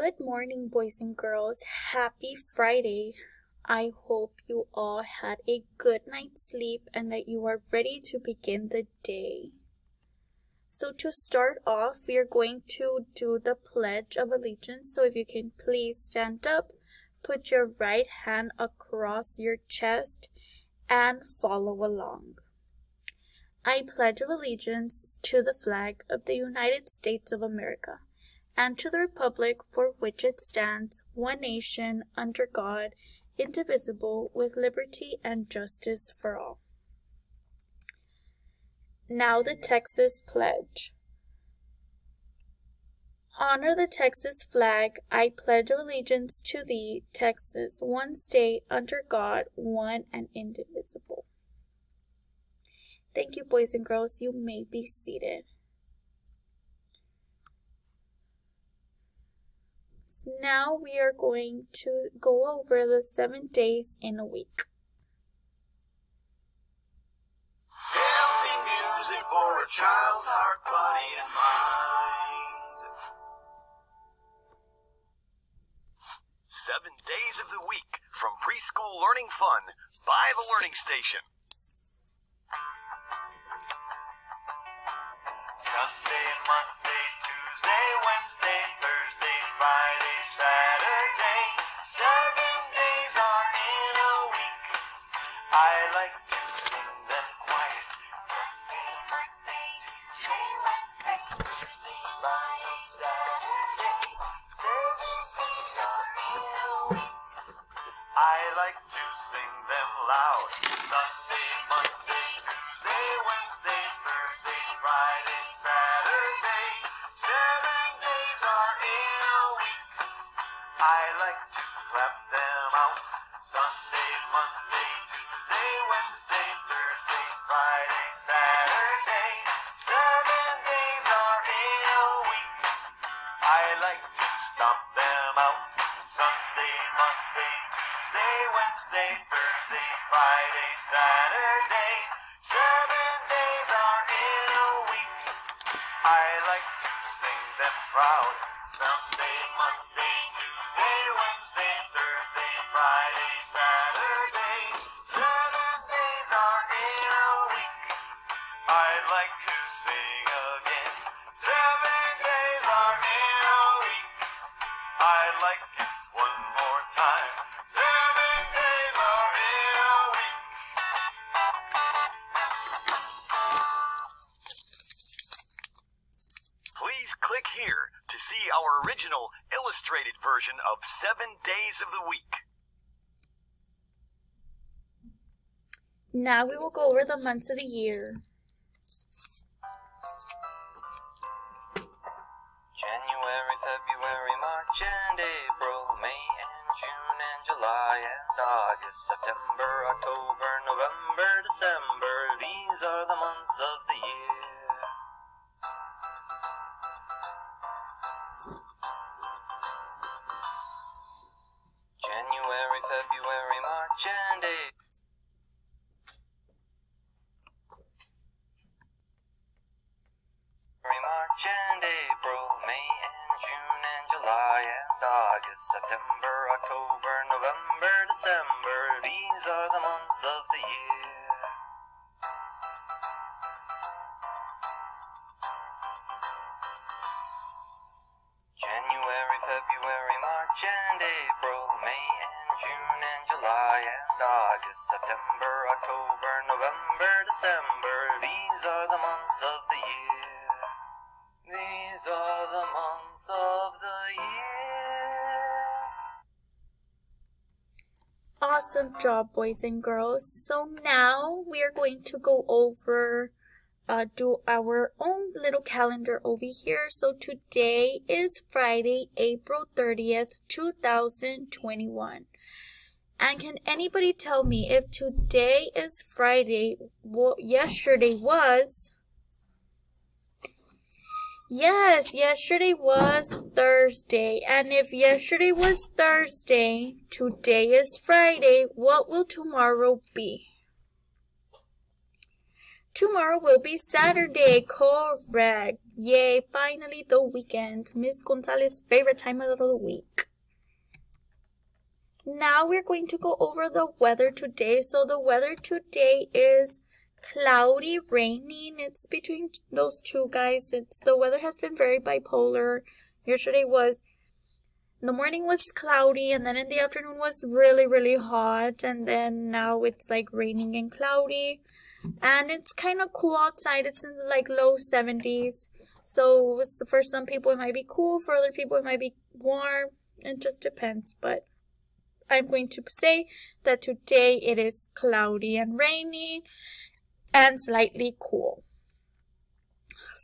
Good morning, boys and girls. Happy Friday. I hope you all had a good night's sleep and that you are ready to begin the day. So, to start off, we are going to do the Pledge of Allegiance. So, if you can please stand up, put your right hand across your chest, and follow along. I pledge allegiance to the flag of the United States of America and to the republic for which it stands, one nation, under God, indivisible, with liberty and justice for all. Now the Texas Pledge. Honor the Texas flag. I pledge allegiance to thee, Texas, one state, under God, one and indivisible. Thank you, boys and girls. You may be seated. Now we are going to go over the seven days in a week. Healthy music for a child's heart, body, and mind. Seven days of the week from preschool learning fun by the Learning Station. Sunday, Monday, I like Friday, Saturday. Seven days are in a week. I like to stomp them out. Sunday, Monday, Tuesday, Wednesday, Thursday, Friday, Saturday. Seven days are in a week. I like to sing them proud. Like it one more time. Seven days are in a week. Please click here to see our original illustrated version of Seven Days of the Week. Now we will go over the months of the year. March, and April, May, and June, and July, and August, September, October, November, December. These are the months of the year. January, February, March, August, September, October, November, December. These are the months of the year. January, February, March and April, May and June and July and August, September, October, November, December. These are the months of the year. These are the months of the year. Awesome job, boys and girls. So now we are going to go over, uh, do our own little calendar over here. So today is Friday, April 30th, 2021. And can anybody tell me if today is Friday, what yesterday was? Yes, yesterday was Thursday. And if yesterday was Thursday, today is Friday, what will tomorrow be? Tomorrow will be Saturday. Correct. Yay, finally the weekend. Miss Gonzalez's favorite time of the week. Now we're going to go over the weather today. So the weather today is cloudy, raining. It's between those two guys. It's the weather has been very bipolar. Yesterday was the morning was cloudy and then in the afternoon was really really hot and then now it's like raining and cloudy and it's kind of cool outside it's in like low 70s so for some people it might be cool for other people it might be warm it just depends but i'm going to say that today it is cloudy and rainy and slightly cool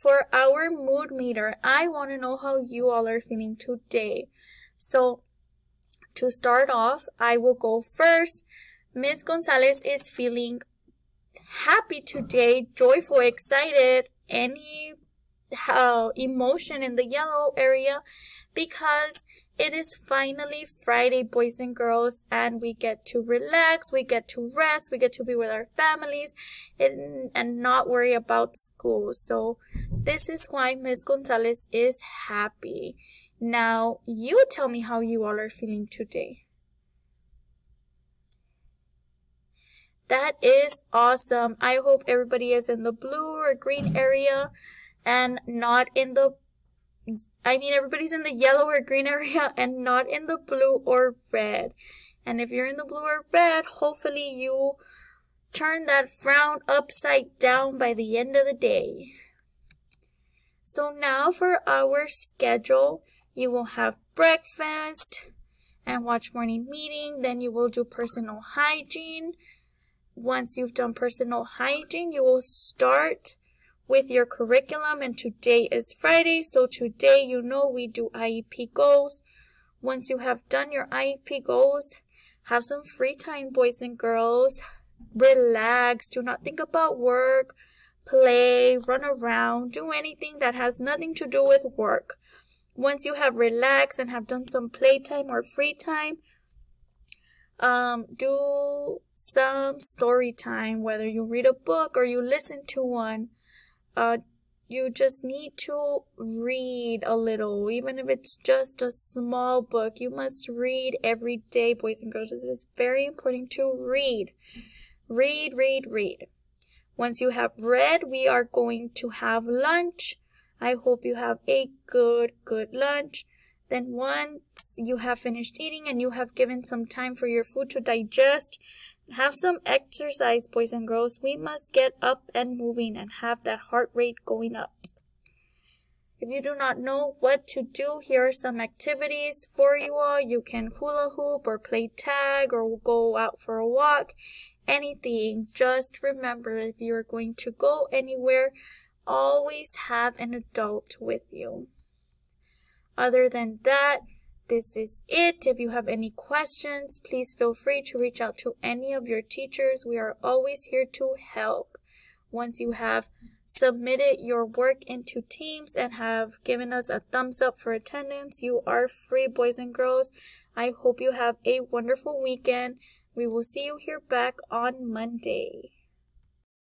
for our mood meter i want to know how you all are feeling today so to start off, I will go first. Miss Gonzalez is feeling happy today, joyful, excited, any uh, emotion in the yellow area because it is finally Friday, boys and girls, and we get to relax, we get to rest, we get to be with our families, and, and not worry about school. So, this is why Miss Gonzalez is happy. Now, you tell me how you all are feeling today. That is awesome. I hope everybody is in the blue or green area and not in the I mean everybody's in the yellow or green area and not in the blue or red. And if you're in the blue or red, hopefully you turn that frown upside down by the end of the day. So now for our schedule, you will have breakfast and watch morning meeting. Then you will do personal hygiene. Once you've done personal hygiene, you will start with your curriculum. And today is Friday. So today, you know, we do IEP goals. Once you have done your IEP goals, have some free time, boys and girls. Relax. Do not think about work. Play, run around, do anything that has nothing to do with work. Once you have relaxed and have done some playtime or free time, um, do some story time, whether you read a book or you listen to one. Uh, you just need to read a little, even if it's just a small book. You must read every day, boys and girls. It is very important to read. Read, read, read. Once you have read, we are going to have lunch. I hope you have a good, good lunch. Then once you have finished eating and you have given some time for your food to digest, have some exercise, boys and girls. We must get up and moving and have that heart rate going up. If you do not know what to do, here are some activities for you all. You can hula hoop or play tag or go out for a walk. Anything. Just remember if you are going to go anywhere, always have an adult with you. Other than that, this is it. If you have any questions, please feel free to reach out to any of your teachers. We are always here to help. Once you have submitted your work into Teams and have given us a thumbs up for attendance, you are free, boys and girls. I hope you have a wonderful weekend. We will see you here back on Monday.